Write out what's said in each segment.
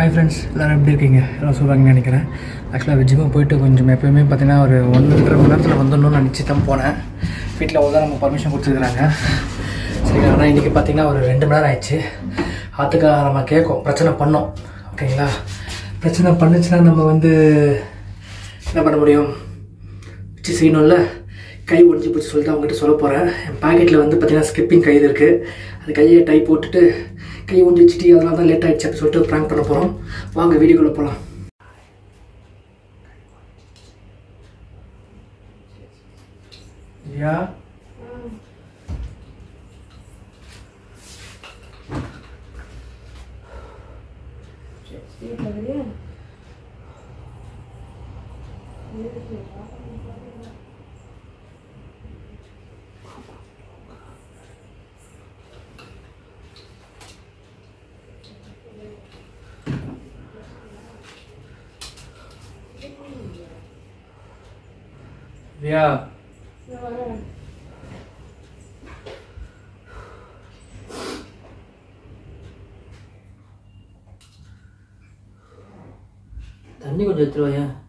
Hi friends எல்லோரும் எப்படி இருக்கீங்க? எல்லாம் சொல்லுவாங்கன்னு நினைக்கிறேன். ஆக்சுவலாக ஜிம்முக்கு போயிட்டு கொஞ்சம் எப்போயுமே பார்த்தீங்கன்னா ஒரு ஒன்றரை மணி நேரத்தில் வந்துடணும்னு நினச்சி தான் போனேன். வீட்டில் அவ்வளோதான் நம்ம பர்மிஷன் கொடுத்துருக்குறாங்க சரி ஆனால் இன்றைக்கி பார்த்தீங்கன்னா ஒரு ரெண்டு மணி நேரம் ஆயிடுச்சு. அதுக்காக நம்ம கேட்கும். பிரச்சனை பண்ணோம். ஓகேங்களா பிரச்சனை பண்ணுச்சுன்னா நம்ம வந்து என்ன பண்ண முடியும்? வச்சு செய்யணும்ல? கை ஒடிஞ்சு போச்சு சொல்லிட்டு அவங்ககிட்ட சொல்ல போகிறேன் என் பாக்கெட்டில் வந்து பார்த்தீங்கன்னா ஸ்கிப்பிங் கை இருக்குது அது கையை டை போட்டுட்டு கை ஒடிச்சிட்டு அதனால தான் லேட் ஆகிடுச்சு அப்படி சொல்லிட்டு ப்ராங்க் பண்ண போகிறோம் வாங்க வீடியோக்குள்ளே போகலாம் யா? 야. 담리고 이제 들어야.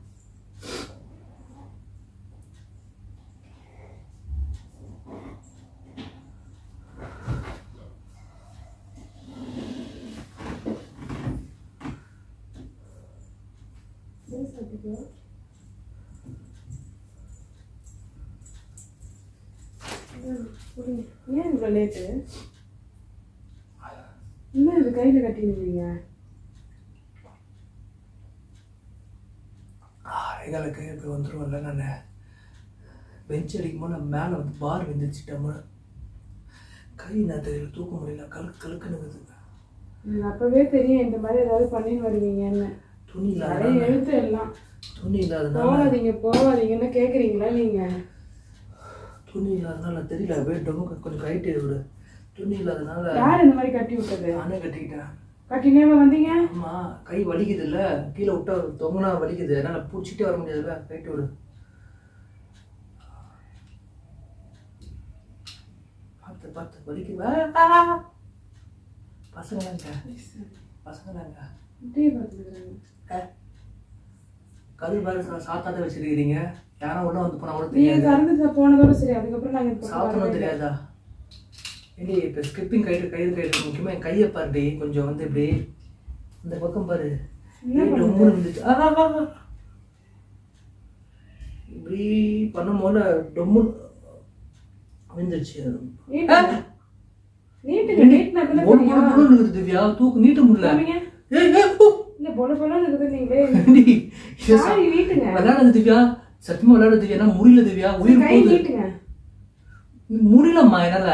그래서 그거. ஏன் இவ்வளோ லேட்டு என்ன இது கையில் கட்டிடுவீங்க எங்களுக்கு இப்போ வந்துடும்ல நான். பெஞ்ச் அடிக்கும்போது நான் மேலே வந்து பார் விந்துச்சுட்டோம் கை நான் தெரியல தூக்க முடியல. இருக்குது எனக்கு அப்பவே தெரியும் இந்த மாதிரி ஏதாவது பண்ணின்னு வருவீங்கன்னு. துணி இல்லாதனால. எழுத்து எல்லாம். துணி இல்லாதனால. போகாதீங்க போகாதீங்கன்னு கேட்குறீங்களா நீங்க? துணி இல்லாதனால தெரியல. டொமுக்கு கொஞ்சம் கைட்டு விடு. துணி இல்லாதனால யார் இந்த மாதிரி கட்டி விட்டது? நானே கட்டிக்கிட்டேன். கட்டினேவா வந்தீங்க? ஆமா. கை வலிக்குது இல்ல கீழே விட்டா தொங்குனா வலிக்குது. அதனால பூச்சிட்டே வர முடியாதுல்ல கைட்டு விடு. பார்த்து பார்த்து. ஆ. பசங்களாங்க. பசங்களாங்க. கரு பாரு சாத்தாத வச்சிருக்கிறீங்க. யாரும் உள்ள வந்து போனா கூட தெரியாது. போனதோட சரி அதுக்கப்புறம் நாங்க இந்த பக்கம் சாப்பிடணும் இல்லை. தெரியாதா? ஏடி இப்போ ஸ்கிப்பிங் கைட்டு கைது கைட்டு முக்கியமாக என் கையை பாருடி கொஞ்சம் வந்து இப்படி. இந்த பக்கம் பாரு. இப்படி பண்ணும்போது டொம்மு விழுந்துருச்சு. திவ்யா. தூக்கு நீட்ட முடியல. ஏய், ஏய். இந்த பொல பொலன்னு இருக்குது நீங்களே. சாரி நீட்டுங்க. விளையாடாத திவ்யா. சத்தியமா விளையாட திவ்யா முடியல திவ்யா? உயிர் போகுது. முடியலம்மா என்னால?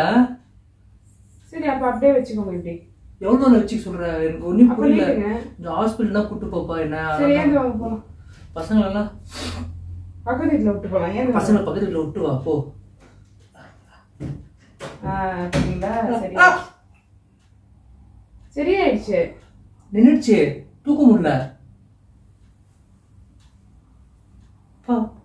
சரி அப்ப அப்படியே வச்சுக்கோங்க இப்படி. எவ்வளவு நாள் வச்சுக்க சொல்ற? எனக்கு ஒண்ணும் புரியல. இந்த ஹாஸ்பிட்டல் தான் கூட்டு போப்பா என்ன? பசங்க எல்லாம் பக்கத்து வீட்டுல விட்டு போலாம் ஏங்க? பசங்களை பக்கத்து வீட்டுல விட்டு வா போ. சரியாயிடுச்சு. நின்னுடுச்சு. தூக்க முடியல. பா. By, Hui.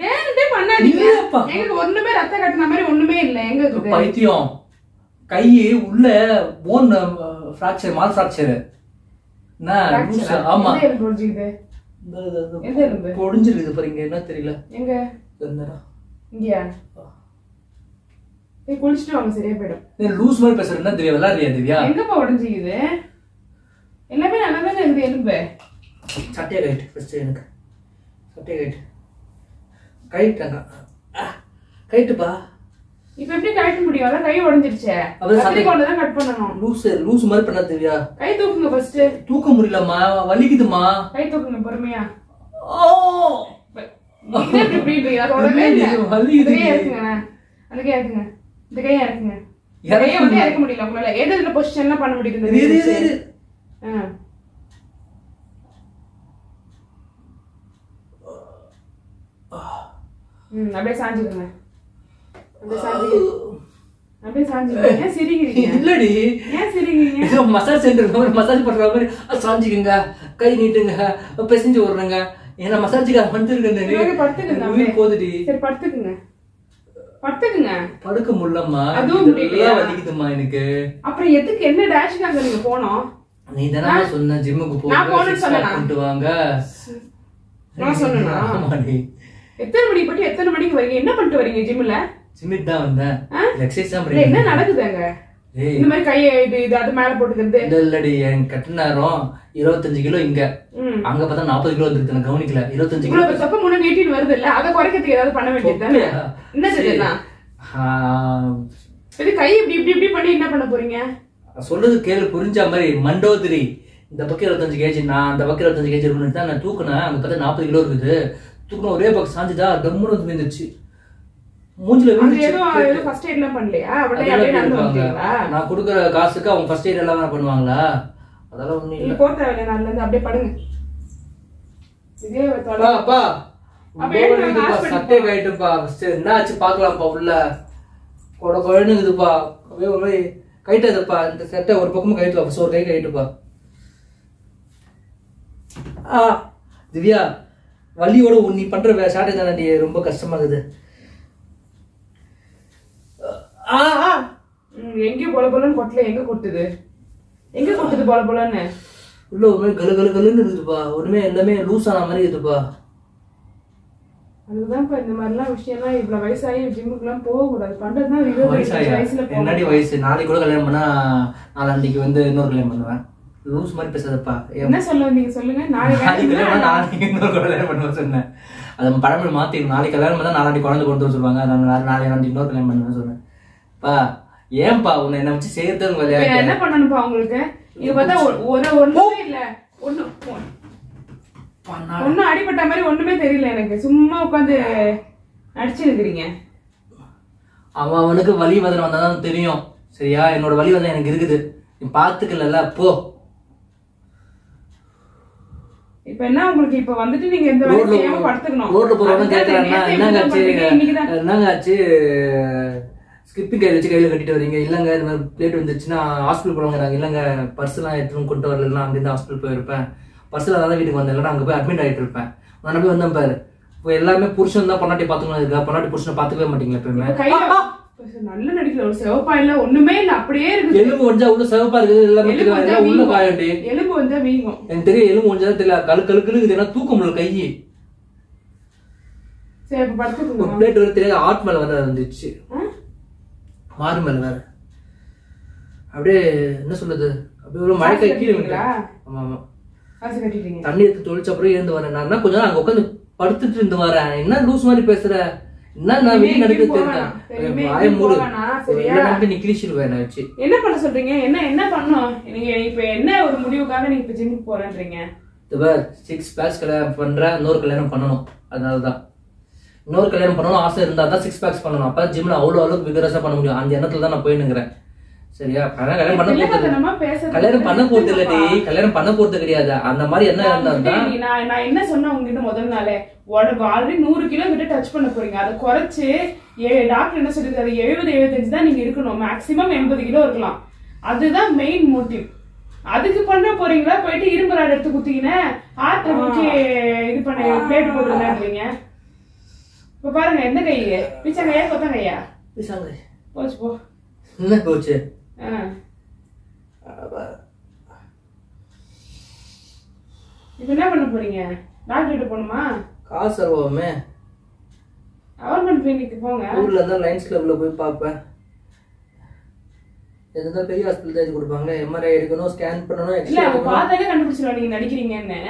வேணுட்டே பண்ணாதீங்க. எங்களுக்கு ஒண்ணுமே ரத்த கட்டின மாதிரி ஒண்ணுமே இல்ல எங்க இருக்குது பைத்தியம். கை உள்ள போன் ஃப்ராக்சர் மால் ஃப்ராக்சர்? ஆமா. பொடிஞ்சிருக்குது பாருங்க. என்ன தெரியல. எங்க? இங்கயா? போய் குளிச்சுட்டு வாங்க சரியா போயிடும். நீ லூஸ் மாதிரி பேசுற என்ன தெரியாது விளையாடுறியா திவ்யா? எங்கப்பா உடஞ்சிக்குது எல்லாமே நல்லா தானே இருக்குது எலும்பு? சட்டையை கைட்டு ஃபர்ஸ்ட் எனக்கு. சட்டையை கைட்டு கைட்டாங்க கைட்டுப்பா இப்ப எப்படி கட்ட முடியும்? அதான் கை உடைஞ்சிருச்சே. கத்திரி கொண்டு தான் கட் பண்ணணும். லூஸ் லூஸ் மாதிரி பண்ண திவ்யா? கை தூக்குங்க ஃபர்ஸ்ட் தூக்க முடியலம்மா வலிக்குதுமா கை தூக்குங்க பொறுமையா. ஓ இறக்க முடியல உங்களால. எது பொசிஷன்லாம் பண்ண முடியுது இந்த இரு, இரு, கையை இரு, வச்சு? இரு. ஆ. ம் அப்படியே சிரிக்கிறீங்க? இல்லடி. ஏன் சிரிக்கிறீங்க? மசாஜ் சென்டர் மசாஜ் பண்ற மாதிரி சாஞ்சிக்குங்க. கை நீட்டுங்க. பிசைஞ்சு விடுறேங்க ஏன்னா மசாஜுக்கு படுத்துக்கங்க வந்துருக்கேன் அப்படியே. உயிர் போகுதுடி. சரி படுத்துக்குங்க. படுத்துக்குங்க. படுக்க முடியலம்மா. அதுவும்? வலிக்குதும்மா எனக்கு. அப்புறம் எதுக்கு என்ன டேஷுக்காக நீங்க போனோம்? நீ தானே சொன்ன ஜிம்முக்கு நான் போகணும்னு six pack சொன்னேனா? நான் சொன்னேனா? ஆமாடி. எத்தனை மணிக்கு போயிட்டு எத்தனை மணிக்கு வரீங்க? என்ன பண்ணிட்டு வரீங்க ஜிம்ல ஜிம்மிட் தான் வந்தேன். எக்ஸசைஸ் தான் என்ன பண்ணிட்டு நடக்குது அங்க ஏய். இந்த மாதிரி கையை இது இது அது மேல போட்டுக்கிறது. இல்ல இல்லடி என் கட்டு நேரம் இருபத்தஞ்சு கிலோ இங்க. அங்க பார்த்தா நாற்பது கிலோ வந்துருக்கு நான் கவனிக்கல. இருபத்தஞ்சு கிலோ. தப்பு முன்னாடி நீட்டின்னு வருது இல்ல? அதை குறைக்கிறதுக்கு ஏதாவது பண்ண வேண்டியது தானே? என்ன செய்யலாம்? இது கை இப்படி இப்படி இப்படி பண்ணி என்ன பண்ண போறீங்க? சொல்றது கேளு புரிஞ்ச மாதிரி. மண்டோதிரி. இந்த பக்கம் இருபத்தஞ்சு கேஜி நான் அந்த பக்கம் இருபத்தஞ்சு கேஜி இருக்குன்னு தான் நான் தூக்குனேன். அங்க பார்த்தா நாற்பது கிலோ இருக்குது. தூக்குன ஒரே பக்கம் சாஞ்சுதா? டம்முன்னு வந்து விழுந்துச்சு மூஞ்சில விழுந்துச்சு. ஃபர்ஸ்ட் எய்ட்லாம் பண்ணலையா? நான் கொடுக்குற காசுக்கு அவங்க ஃபர்ஸ்ட் எய்ட் எல்லாம் பண்ணுவாங்களா? அதெல்லாம் ஒண்ணும் இல்ல. போக தேவையில்ல நாள்ல இருந்து அப்படியே படுங்க. இதே அப்பா சட்டை கட்டுப்பா. சரி என்ன ஆச்சு பாக்கலாம்ப்பா உள்ள. கொட குழந்தைக்குதுப்பா அப்படியே ஒரு மாதிரி கைட்டதுப்பா இந்த சட்டை ஒரு பக்கமும் கைட்டு ஃபர்ஸ்ட் ஒரு கை கைட்டுப்பா ஆ திவ்யா. உன் நீ பண்ற வே- ஷாட்டை தானே ரொம்ப கஷ்டமா இருக்குது ஆ ஆ ம், எங்க பொல பொலன்னு கொட்டல எங்க கொட்டுது? எங்க கொட்டுது பொல பொலன்னு? உள்ள ஒரு கலு கலு கலுன்னு இருக்குதுப்பா. ஒண்ணுமே எல்லாமே லூஸ் ஆன மாதிரி இருக்குதுப்பா. அதுதான்ப்பா இந்த மாதிரிலாம் விஷயம்லாம் இவ்வளவு வயசாகி ஜிம்முக்குலாம் போக கூடாது பண்றதுதான் வயசுல என்னடி போகணும். வயசு? நாளைக்கு கூட கல்யாணம் பண்ணா நாளைக்கு வந்து இன்னொரு கல்யாணம் பண்ணுவேன். லூஸ் மாதிரி பேசாதப்பா. என் என்ன சொல்ல வந்தீங்க? சொல்லுங்க. நாளைக்கு நாளைக்கு இன்னொரு கல்யாணம் பண்ணுவேன் சொன்னேன். அது பழமொழி மாத்திக்கணும் நாளைக்கு கல்யாணம் பண்ணா நாளைக்கு குழந்தை கொண்டு வர சொல்லுவாங்க. நான் நாளை- நாளைக்கு நாளைக்கு இன்னொரு கல்யாணம் பண்ணுவேன் சொன்னேன். பா ஏன்பா உன்னை என்ன வச்சு விளையாட்டு? என்ன பண்ணணும்ப்பா உங்களுக்கு? இது பார்த்தா ஒரு- ஒண்ணுமே இல்ல. ஒண்ணு ஒண்ணும் அடிபட்ட மாதிரி ஒண்ணுமே தெரியல எனக்கு. சும்மா உட்காந்து நடிச்சு இருக்கிறீங்க அவன் அவனுக்கு வலி வதனை வந்தாதான் தெரியும். சரியா? என்னோட வலி வதனை எனக்கு இருக்குது. நீ பாத்துக்கல போ. இப்ப என்ன உங்களுக்கு இப்ப வந்துட்டு நீங்க வேலையும் ரோட்ல செய்யாம படுத்துக்கணும்? ரோட்ல போறவங்க கேக்குறாங்க என்னங்க ஆச்சு? என்னங்க ஆச்சு? ஸ்கிப்பிங் கையில் வச்சு கையில கட்டிட்டு வரீங்க. இல்லங்க இந்த மாதிரி பிளேட் வந்துச்சுன்னா ஹாஸ்பிட்டல் போடுவாங்க நாங்க இல்லங்க பர்ஸ் எல்லாம் எடுத்துன்னு கொண்டு வரலாம் அங்கிருந்து ஹாஸ்பிட்டல் போயிருப்பேன். பர்ஸ்ல தான் வீட்டுக்கு வந்தேன். அங்க போய் அட்மிட் ஆயிட்டு இருப்பேன். நான் போய் வந்தேன் பாரு. இப்போ எல்லாமே புருஷன் தான் பொண்டாட்டி பாத்துக்கணும் இருக்கா பொண்டாட்டி புருஷனை பாத்துக்கவே மாட்டீங்களா எப்பயுமே? நல்ல நடிக்கல ஒரு சிவப்பா இல்ல ஒண்ணுமே இல்ல. அப்படியே இருக்கு எலும்பு கொஞ்சம் உள்ள சிவப்பா இருக்குது. எல்லாமே. கொஞ்சம் உள்ள. காயண்டி எலும்பு வந்து வீங்கும். எனக்கு தெரியும் எலும்பு கொஞ்சம் தெரியல. கழுக்குன்னு இருக்குது ஏன்னா தூக்க முடியல கை சரி ஒரு படுத்துக்கோங்க. பிளேட் வர தெரியாது. ஆட் மேல வந்து இருந்துச்சு ஆ? மாறு மேல வேற. அப்படியே என்ன சொல்றது? அப்படியே ஒரு மழை கை கீழே. ஆமா ஆமா. தண்ணி எடுத்து தொழிச்ச அப்புறம் இருந்து வரேன். நான் கொஞ்ச நேரம் அங்க உட்காந்து படுத்துட்டு இருந்து வரேன். என்ன லூஸ் மாதிரி பேசுற? என்ன நான் வெளியே இனிமே நடக்க எங்கேயும் போக வேணாம். தெரிஞ்சேன் இனிமே வாய எங்கேயும் மூடு போக வேணாம், சரியா? இல்லைன்னா நீ கிழிச்சிருவேன் என்ன வச்சு. என்ன பண்ண சொல்றீங்க? என்ன என்ன பண்ணும் நீங்க இப்ப என்ன ஒரு முடிவுக்காக நீங்க இப்ப ஜிம்முக்கு போறேன்றீங்க? சிக்ஸ் பேக்ஸ் கல்யாணம் பண்றேன் இன்னொரு கல்யாணம் பண்ணணும். அதனாலதான். இன்னொரு கல்யாணம் பண்ணணும் ஆசை இருந்தா தான் சிக்ஸ் பேக்ஸ் பண்ணணும் அப்ப ஜிம்ல அவ்வளவு அளவுக்கு விகரசா பண்ண முடியும். அந்த எண்ணத்துல தான் நான் போயினுங்கிறேன் சரியா? கல்யாணம் பண்ண கல்யாணம் பண்ண போறது இல்லடி கல்யாணம் பண்ண போறது கிடையாது. அந்த மாதிரி என்ன இருந்தா நான் நான் என்ன சொன்னேன் உங்ககிட்ட முதல் நாளே? உடம்பு ஆல்ரெடி நூறு கிலோ கிட்ட டச் பண்ண போறீங்க. அதை குறைச்சு ஏ- டாக்டர் என்ன சொல்லிருக்காரு எழுபது எழுபத்தஞ்சு தான் நீங்க இருக்கணும். மேக்ஸிமம் எண்பது கிலோ இருக்கலாம். அதுதான் மெயின் மோட்டிவ் அதுக்கு பண்ண போறீங்களா? போயிட்டு இரும்பு ராடு எடுத்து குத்திக்கினேன் ஹார்ட் ஊக்கி இது பண்ண பிளேட் போட்டுருந்தீங்க இப்ப பாருங்க எந்த கை பிச்சை கையா கொத்த கையா? பேசாங்க. போச்சு போ. என்ன போச்சு. இப்ப என்ன பண்ண போறீங்க? டாக்டர் கிட்ட போகணுமா காசு செலவாமே கவர்மெண்ட் கிளினிக்கு போங்க. ஊர்ல இருந்தா லைன்ஸ் கிளப்ல போய் பார்ப்பேன். எதுனா பெரிய ஹாஸ்பிட்டல் எழுதி கொடுப்பாங்க எம்ஆர்ஐ எடுக்கணும் ஸ்கேன் பண்ணணும் இல்ல அவங்க பார்த்தாலே கண்டுபிடிச்சிருவா நீங்க நடிக்கிறீங்கன்னு.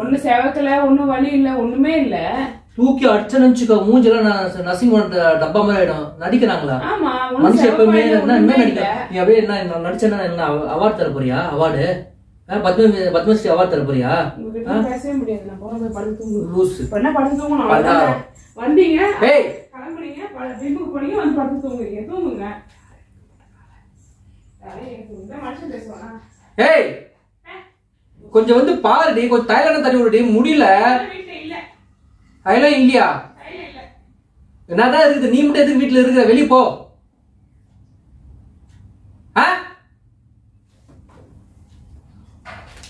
ஒண்ணு செவக்கல ஒண்ணும் வலி இல்ல ஒண்ணுமே இல்ல. தூக்கி அடிச்சேன்னு வச்சுக்கோ நசிங் பண்ண டப்பா மாதிரி ஆயிடும். நடிக்கிறாங்களா மனுஷன் எப்பவுமே என்ன என்ன ஒண்ணுமே நடிக்க இல்ல. நீ அப்படியே என்ன நடிச்சேன்னா என்ன அவார்டு தர போறியா? அவார்டு பத்ம பத்மஸ்ரீ அவார்டு தர போறியா? லூஸ்? வந்தீங்க ஏய்! கிளம்புறீங்க ஜிம்முக்கு போனீங்க வந்து படுத்து தூங்குறீங்க. தூங்குங்க. அதான் எனக்கு இந்த மனுஷன் பேசுவானா? ஏய்! கொஞ்சம் வந்து பாருடி கொஞ்சம் தைலான தண்ணி விடுடி முடியல. அதெல்லாம் இல்லையா என்னதான் இருக்குது? நீ மட்டும் எதுக்கு வீட்டுல இருக்கிற வெளிய போ?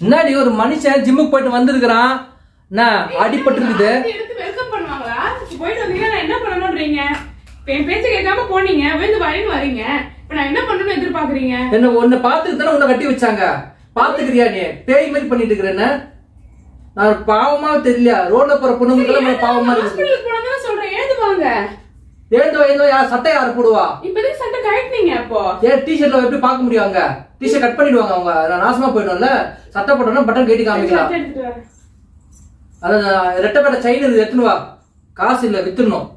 என்னடி ஒரு மனுஷன் ஜிம்முக்கு போயிட்டு வந்திருக்கிறான். என்ன அடிபட்டு இருக்குது போயிட்டு வந்தீங்கன்னா நான் என்ன பண்ணணும்ன்றீங்க? என் பேச்ச கேட்காம போனீங்க. விழுந்து வரேன்னு வரீங்க. இப்ப நான் என்ன பண்ணணும்னு எதிர்பார்க்கறீங்க? என்ன உன்னை பார்த்துட்டு தானே உன்னை கட்டி வச்சாங்க. பாத்துக்கிறியா நீ? பேய் மாதிரி பண்ணிட்டு இருக்கிற என்ன? நான் பாவமா தெரியலையா ரோட்ல போற பொண்ணுங்களுக்கு பாவமா இருக்கு சொல்றேன். எழுந்து வாங்க எழுந்தோ எழுந்தோ யார் சட்டை யார் போடுவா. இப்பதான் சட்டை கழட்டினீங்க அப்போ. ஏன் டிஷர்ட்ல எப்படி பார்க்க முடியும் அங்க? டிஷர்ட் கட் பண்ணிடுவாங்க அவங்க. நான் நாசமா போயிடும்ல சட்டை போட்டோம்னா பட்டன் கேட்டி காமிக்கலாம். அதான் ரெட்டப்பட்ட செயின் இருக்கு எடுத்துன்னு வா. காசு இல்ல வித்துடணும்.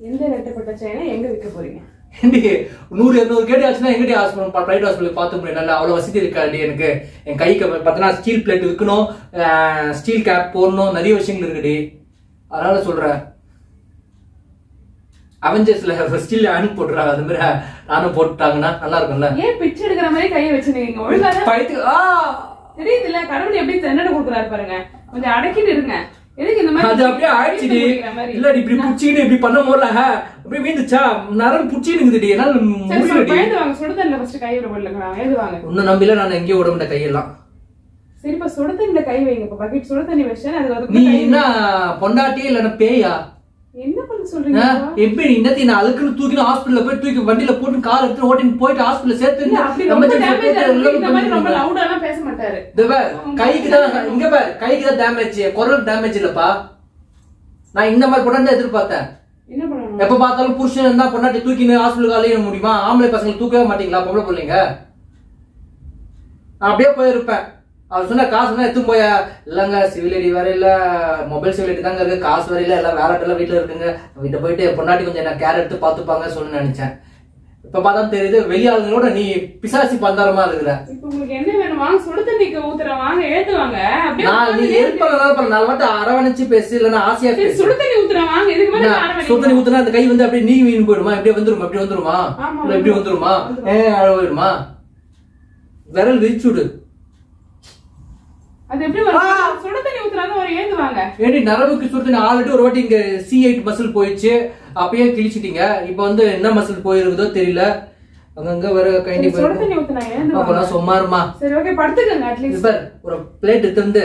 எந்த ரெட்டப்பட்ட செயினை எங்க விற்க போறீங்க? ஏண்டி நூறு இருநூறு கேடி ஆச்சுன்னா எங்கடி ஹாஸ்பிட்டல் பிரைவேட் ஹாஸ்பிட்டல் பார்த்து முடியும். நல்லா அவ்வளவு வசதி இருக்காடி எனக்கு. என் கைக்கு பார்த்தீங்கன்னா ஸ்டீல் பிளேட் விற்கணும் ஸ்டீல் கேப் போடணும் நிறைய விஷயங்கள் இருக்குடி. அதனால சொல்றேன். அவெஞ்சர்ஸ்ல ஸ்டீல் அனுப்பி போட்டுறாங்க அது மாதிரி நானும் போட்டுட்டாங்கன்னா நல்லா இருக்கும்ல? ஏன் பிச்சை எடுக்கிற மாதிரி கையை வச்சுருக்கீங்க ஒழுங்காதான் பயத்துக்கு ஆ! தெரியுதுல்ல கடவுள் எப்படி தண்டனை கொடுக்குறாரு பாருங்க. கொஞ்சம் அடக்கிட்டு இருங்க. எதுக்கு இந்த மாதிரி அது அப்படியே ஆயிடுச்சுடி? இல்லடி இப்படி புடிச்சிக்கிட்டு இப்படி பண்ணும் போதுல அப்படியே வீந்துச்சா? நரம் புடிச்சின்னு இருக்குதுடி என்னால முடியலடி. பயந்து வாங்க சுடுதண்ணில ஃபர்ஸ்ட் கை விட போடல எழுது வாங்க உன்னை நம்பில நான் எங்கேயும் விட மாட்டேன் கையெல்லாம். சரி இப்ப சுடுதண்ணில கை வைங்க. பக்கெட் சுடுதண்ணி வச்சேன் அது நீ என்ன பொண்டாட்டி இல்லைன்னா பேயா? என்ன பண்ண? சொல்றீங்க? எப்படி இன்னத்தி நான் அதுக்குன்னு தூக்கின ஹாஸ்பிடல்ல போய் தூக்கி வண்டியில போட்டு கார் எடுத்து ஓட்டின்னு போயிட்டு ஹாஸ்பிடல்ல சேர்த்து அப்படி ரொம்ப சேர்த்து damage போட்டு ஆயிருக்கு. எல்லாமே இந்த மாதிரி ரொம்ப பண்ணிருக்கீங்க. loud ஆலாம் பேச மாட்டாரு. இந்த பார், கைக்கு தான் இங்க பார் கைக்கு தான் டேமேஜ் குரல் டேமேஜ் இல்லப்பா. நான் இந்த மாதிரி பொண்ணு எதிர்பார்த்தேன். என்ன பண்ணணும்? எப்ப பார்த்தாலும் புருஷன் இருந்தா பொண்டாட்டி தூக்கின்னு ஹாஸ்பிட்டலுக்கு அலைய முடியுமா? ஆம்பளை பசங்களை தூக்கவே மாட்டீங்களா? பொம்பளை பிள்ளைங்க? நான் அப்படியே போயிருப்பேன். அவர் சொன்ன காசு எடுத்து போய? இல்லங்க சிவில் ஐடி வேற இல்ல மொபைல் சிவில் ஐடி தாங்க இருக்கு காசு வேற இல்ல எல்லாம் வேற இடத்துல வீட்டுல இருக்குங்க. வீட்டை போயிட்டு பொண்டாட்டி கொஞ்சம் என்ன கேர் எடுத்து பாத்துப்பாங்க சொல்லு நினைச்சேன். இப்ப பார்த்தா தெரியுது வெளியாளுங்களோட நீ பிசாசி பந்தாரமா இருக்கிற. இப்ப உங்களுக்கு என்ன வேணும்? வாங்க சுடு தண்ணிக்கு ஊத்துறேன். வாங்க எழுத்து வாங்க அப்படியே நான் நீ ஏற்படுறதுனால நான் மட்டும் அரவணைச்சு பேசு இல்லைன்னா ஆசையா பேசு சுடு தண்ணி ஊத்துறேன். வாங்க இதுக்கு மேல சுடு தண்ணி ஊத்துனா அந்த கை வந்து அப்படியே நீ வீண் போயிடுமா? இப்படியே வந்துருமா? இப்படி வந்துருமா? இப்படி வந்துருமா. வந்துரும். ஏ அழ போயிடுமா? விரல் விரிச்சுடு அது எப்படி வரும்? சுடு தண்ணி ஊத்துறாங்க ஒரு எழுந்து வாங்க ஏடி நரம்புக்கு சுடுத்து ஆல்ரெடி ஒரு வாட்டி இங்க சி எயிட் மசில் போயிடுச்சு. அப்பயே கிழிச்சிட்டீங்க. இப்போ வந்து என்ன மசில் போயிருக்குதோ தெரியல. அங்கங்க வேற கைண்டி சரி, சுடு தண்ணி ஊத்துனா எழுந்து வாங்க அப்பெல்லாம் சும்மா இருமா. சரி ஓகே படுத்துக்கங்க அட்லீஸ்ட் பார் ஒரு பிளேட் எடுத்து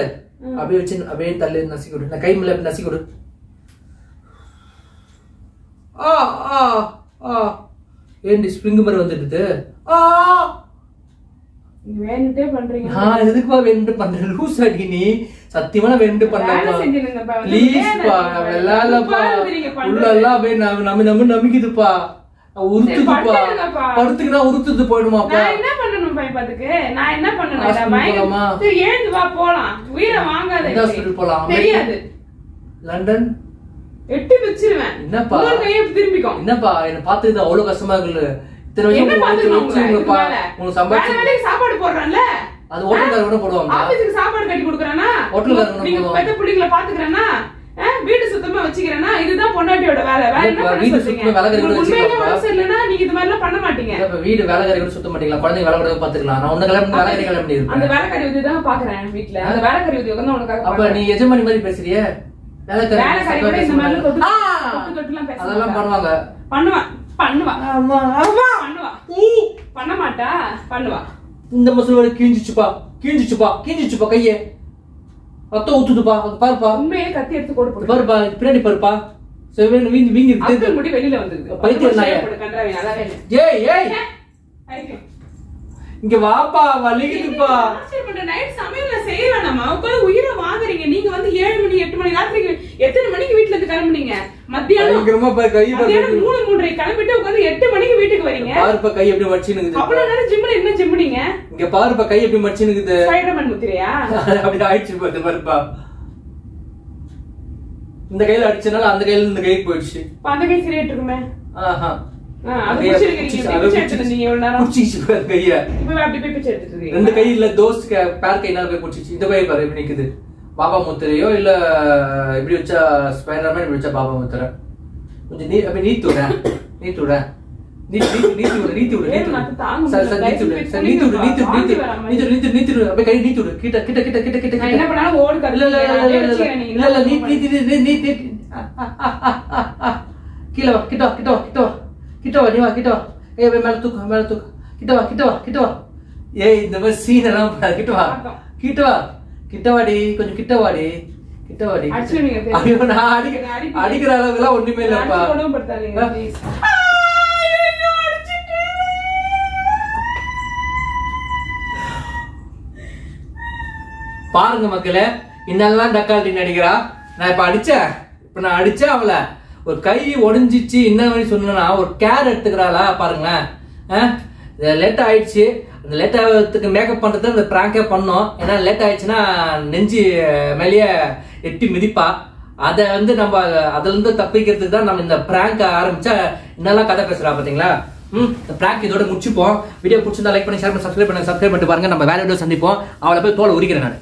அப்படியே வச்சு அப்படியே தள்ளி நசி கொடு நான் கை மேல நசி கொடு ஆ ஆ ஆ. ஏண்டி ஸ்ப்ரிங் மாதிரி வந்துடுது. ஆ. வேணுட்டே பண்றீங்க. எதுக்குப்பா வேண்டு பண்றேன் லூஸ் அடி நீ. சத்தியமா ப்ளீஸ்ப்பா அப்படியே நம்ம நம்ம நம்பிக்குதுப்பா படுத்துடுங்கப்பா. படுத்துக்கினா போயிடுமாப்பா. என்ன பண்ணணும் பயப்பாத்துக்கு நான் என்ன பண்ணணும்? சரி எழுந்து வா போலாம். உயிரை வாங்காத போலாம்? தெரியாது. லண்டன்? எட்டி வச்சிருவேன். என்னப்பா? திரும்பிக்கும். என்னப்பா? என்ன பார்த்தது அவ்வளவு கஷ்டமா இருக்குல்ல. இத்தனை என்ன வருஷம் சம்பாதிச்சு சாப்பாடு போடுறேன்ல? அது ஹோட்டல்கார கூட போடுவாங்க. ஆபீஸுக்கு சாப்பாடு கட்டி கொடுக்குறேனா ஹோட்டல்காரங்க நீங்க போடுவாங்க. பெத்த புள்ளைங்களை பாத்துக்கிறேனா வீடு சுத்தமா வச்சுக்கிறேனா இதுதான் பொண்டாட்டியோட வேலை. வேற என்ன வீடு சுத்தமா. மனசு நீங்க இது மாதிரிலாம் பண்ண மாட்டீங்க. இப்ப வீடு வேலைக்காரி கூட சுத்த மாட்டீங்களா? குழந்தைங்க வேலை கூட பாத்துக்கலாம். நான் உன்ன கல்யாணம் பண்ணி வேலைக்காரி கல்யாணம் அந்த வேலைக்காரி உதவி தான் பாக்குறேன் வீட்டுல அந்த வேலைக்காரி உதவி தான் உனக்காக அப்ப. நீ எஜமானி மாதிரி பேசுறிய? வேலைக்காரி வேலைக்காரி கூட இந்த மாதிரி தொட்டு தொட்டு தொட்டுலாம் பேச அதெல்லாம். பண்ணுவாங்க. பண்ணுவா பண்ணுவா ஆமா ஆமா. பண்ணுவா பண்ண மாட்டா? பண்ணுவா. இந்த மசூல் வரை கீஞ்சிச்சுப்பா கீஞ்சிச்சுப்பா கீஞ்சிச்சுப்பா கையே. ரத்தம் ஊத்துதுப்பா அது பாருப்பா. உண்மையே கத்தி எடுத்து போடு பாருப்பா பின்னாடி பாருப்பா. செவ்வன் வீங்கி வீங்கி முடி வெளியில வந்தது பைத்தியம் நாயே. ஏய் ஏய். இங்க வாப்பா வலிக்குதுப்பா night சமையல்ல செய்ய வேணாமா? உட்கார்ந்து உயிரை வாங்குறீங்க. நீங்க வந்து ஏழு மணி, எட்டு மணி ராத்திரிக்கு எத்தனை மணிக்கு வீட்டுல இருந்து கிளம்புனீங்க? மத்தியானம் மூணு, மூன்றரை கிளம்பிட்டு உட்கார்ந்து எட்டு மணிக்கு வீட்டுக்கு வரீங்க. பாருப்பா கை எப்படி மடிச்சுனுக்குது அவ்வளவு நேரம் ஜிம்ல என்ன ஜிம்முனீங்க? இங்க பாருப்பா கை எப்படி மடிச்சுனுக்குது ஸ்பைடர்மேன் முத்திரையா? அப்படி ஆயிடுச்சு பாரு பாருப்பா இந்த கையில அடிச்சனால அந்த கையில இந்த கைக்கு போயிடுச்சு அந்த கை சரியாயிட்டு இருக்குமே. ஆஹா போய். ரெண்டு கை இல்ல தோஸ்ட் பேர் கைனால போய் இந்த கை பாரு நிக்குது? பாபா முத்திரையோ இல்ல இப்படி வச்சா ஸ்பைடர்மேன் இப்படி வச்சா பாபா முத்திரை? கொஞ்சம் நீ அப்படி நீத்து விட நீத்து விட. கீழ கிட்ட கிட்ட கிட்ட கிட்ட வா நீ வா கிட்ட வா ஏய் போய் மேல தூக்கு மேல தூக்கு கிட்ட வா கிட்ட வா கிட்ட வா ஏய் இந்த மாதிரி சீன் எல்லாம். கிட்ட வா. கிட்ட வா கிட்ட வாடி கொஞ்சம் கிட்ட வாடி கிட்ட வாடி. ஐயோ நான் அடிக்க. அடிக்கிற அளவுக்குலாம் ஒண்ணுமே இல்லப்பா. பாருங்க மக்களே இன்னெல்லாம் டக்கால்ட்டி நடிக்கிறா. நான் இப்ப அடிச்சேன். இப்ப நான் அடிச்சேன் அவளை. ஒரு கை ஒடிஞ்சிச்சு என்ன மாதிரி சொன்னா ஒரு கேர் எடுத்துக்கிறாளா பாருங்களேன். லேட் ஆயிடுச்சு. அந்த லேட் ஆகிறதுக்கு மேக்கப் பண்றது அந்த ப்ராங்கே பண்ணோம். ஏன்னா லேட் ஆயிடுச்சுன்னா நெஞ்சு மேலேயே எட்டி மிதிப்பா. அதை வந்து நம்ம அதுலேருந்து தப்பிக்கிறதுக்கு தான் நம்ம இந்த பிராங்க் ஆரம்பிச்சா என்னெல்லாம் கதை பேசுறா பாத்தீங்களா? ம்? இந்த பிராங்க் இதோட முடிச்சுப்போம். வீடியோ பிடிச்சிருந்தா லைக் பண்ணி ஷேர் பண்ணி சப்ஸ்கிரைப் பண்ணி சப்ஸ்கிரைப் பண்ணிட்டு பாருங்க. நம்ம வேற வீடியோ சந்திப்போம். அவளை போய் தோலை உரிக்கிறேன் நான்.